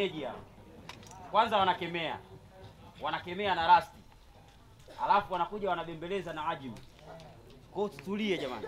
wenyeji hao. Kwanza wanakemea wanakemea na rasti, alafu wanakuja wanabembeleza na ajimu. Kwa tutulie jamani.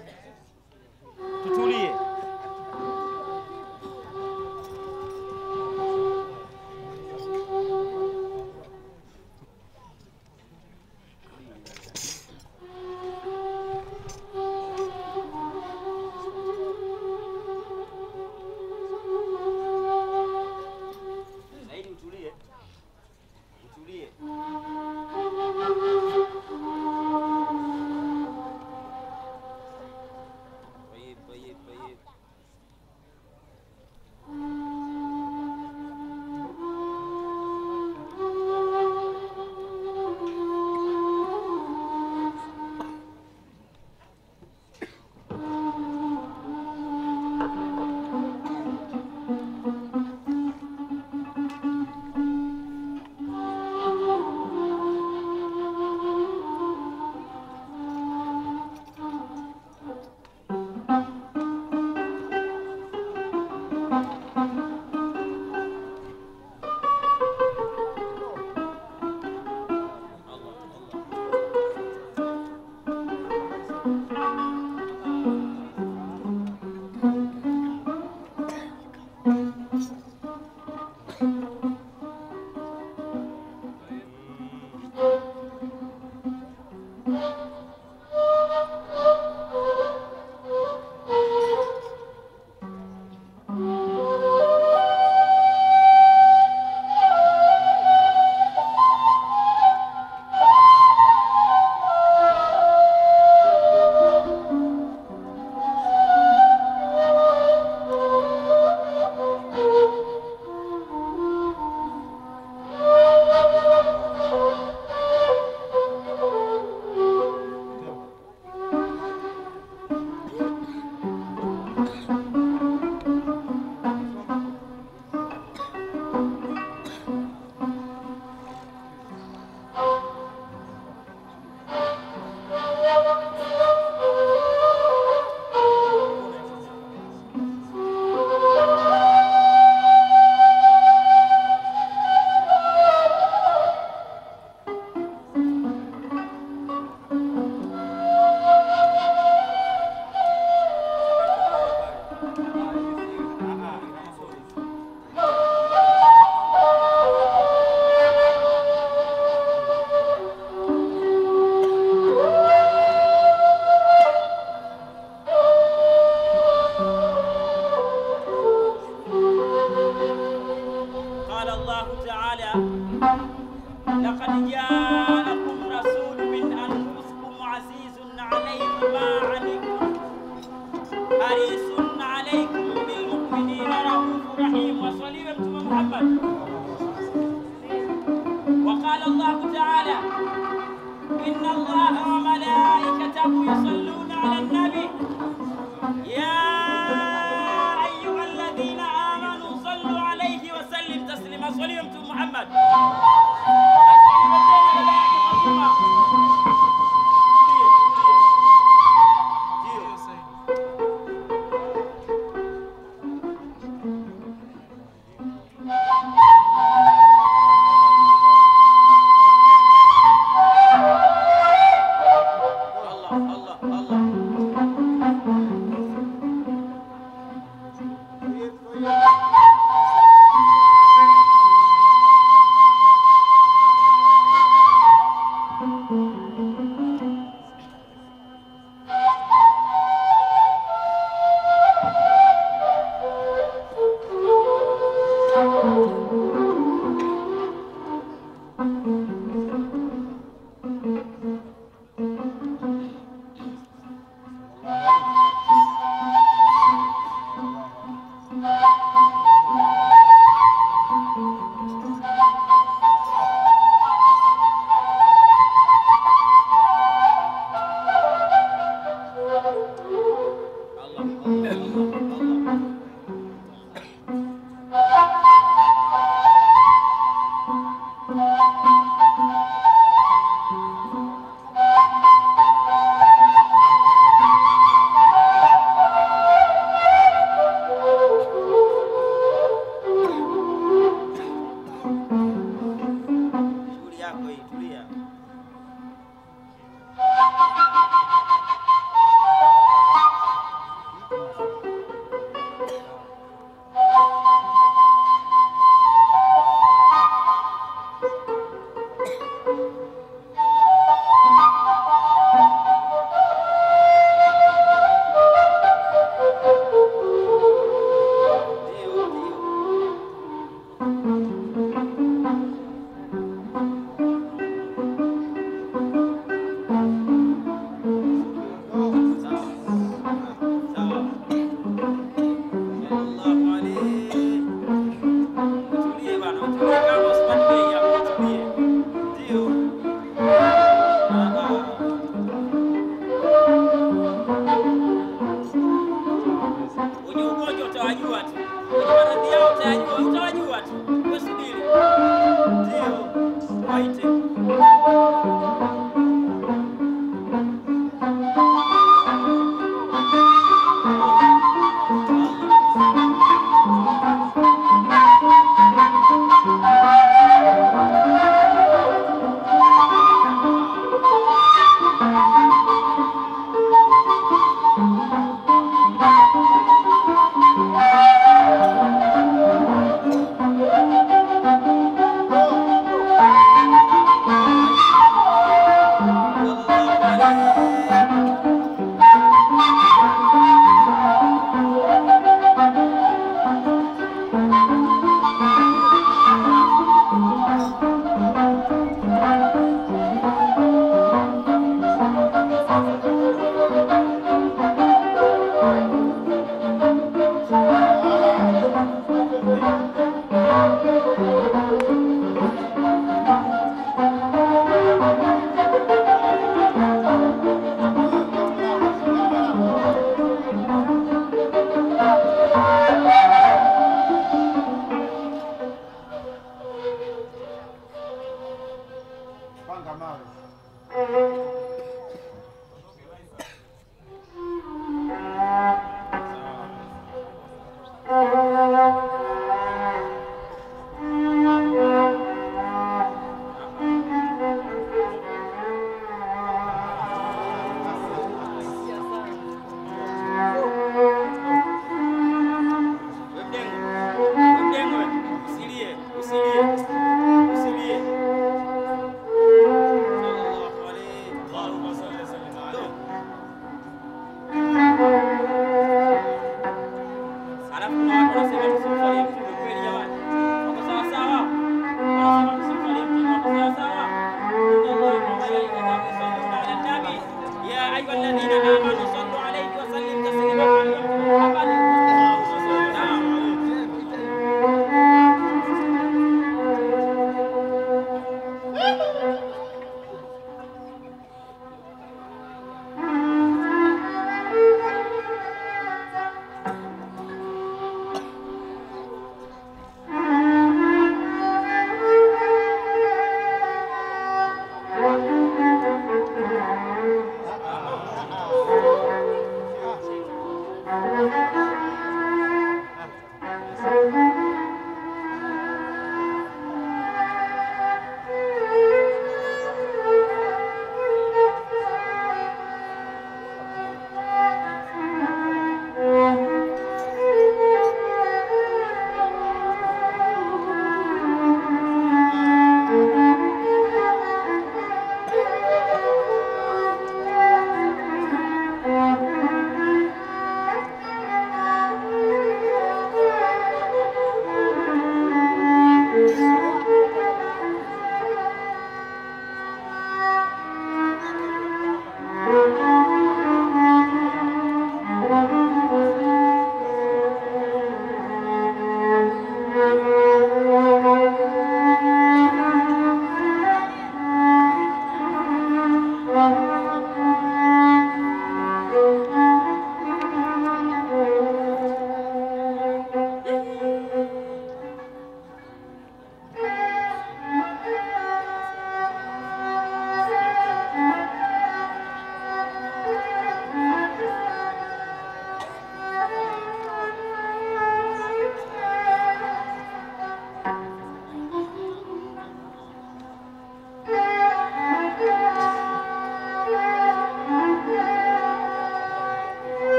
وليمة محمد.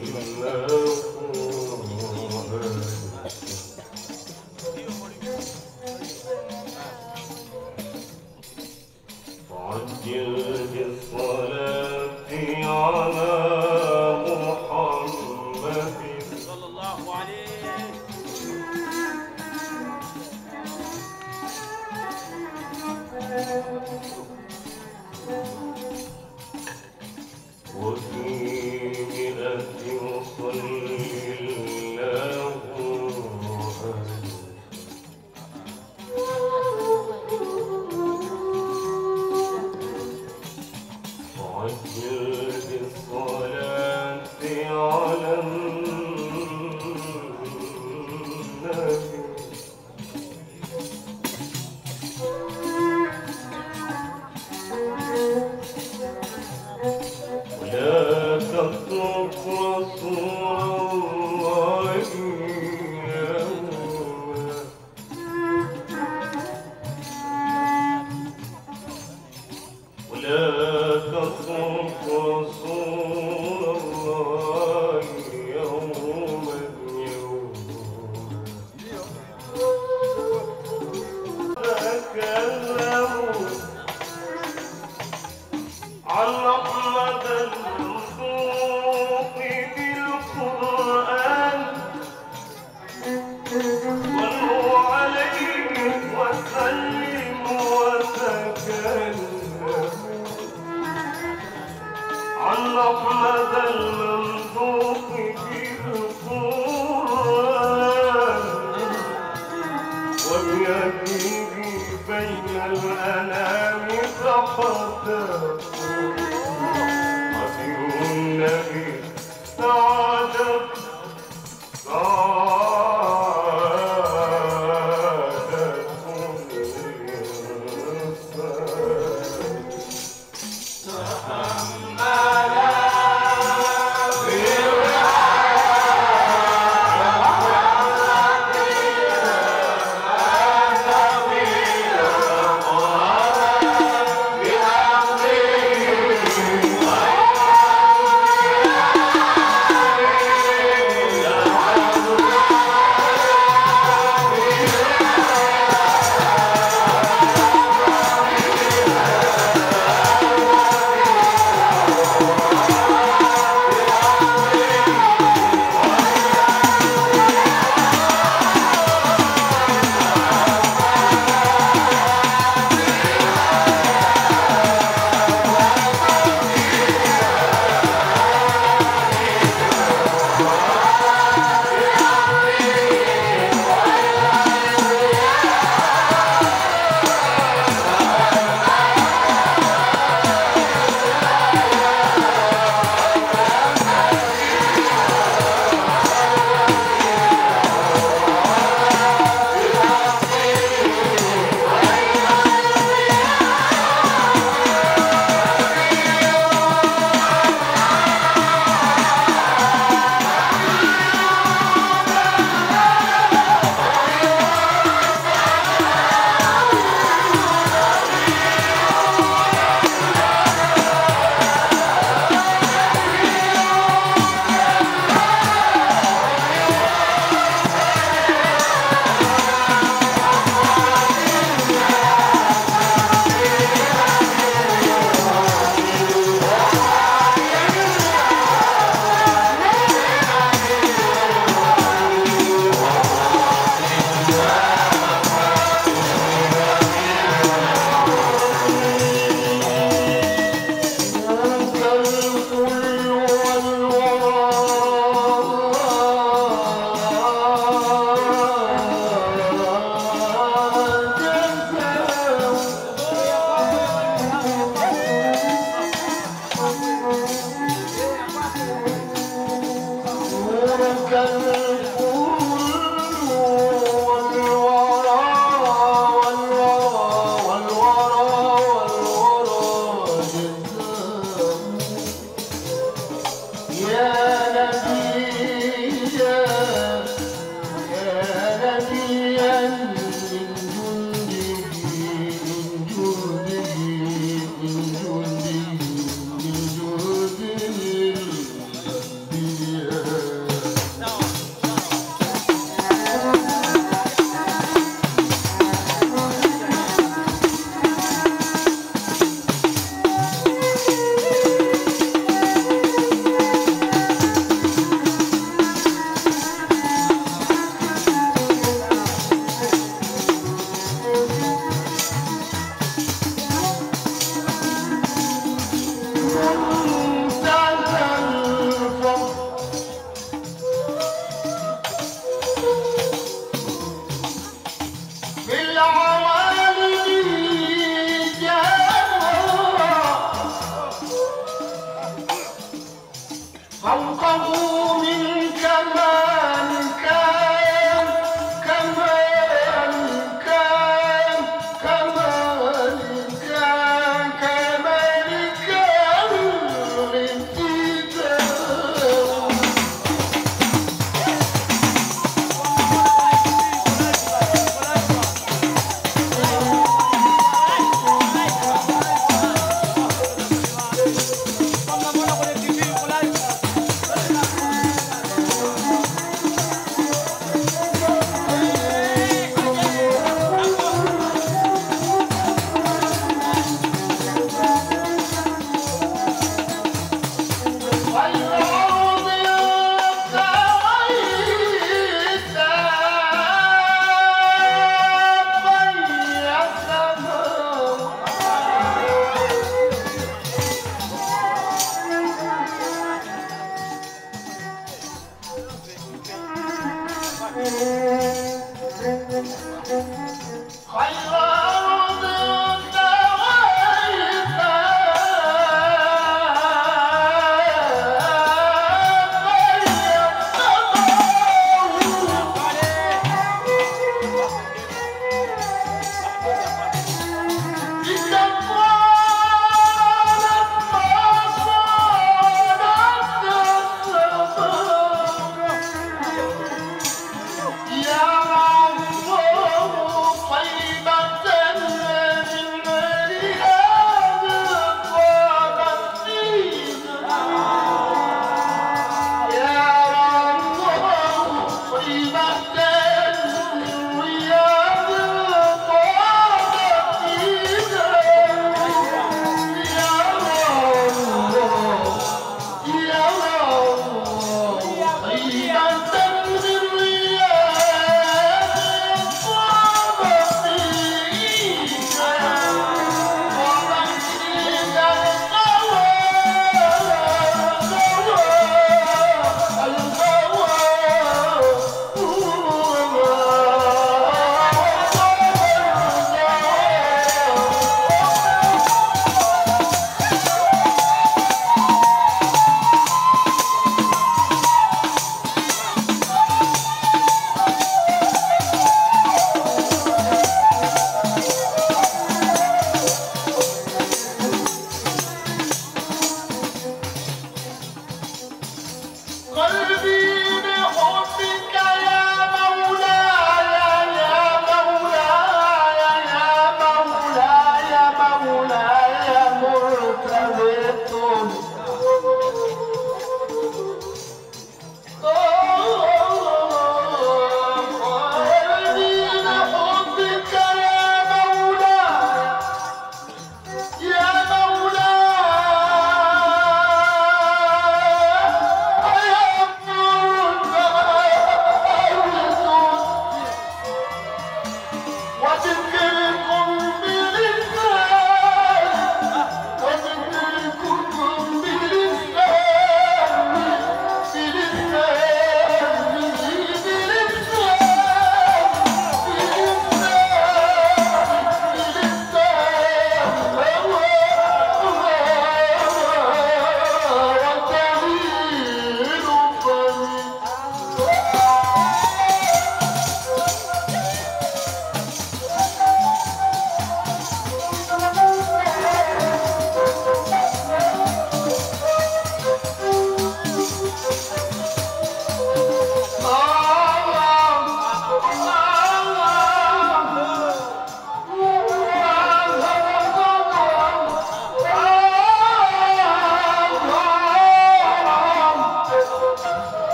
happy.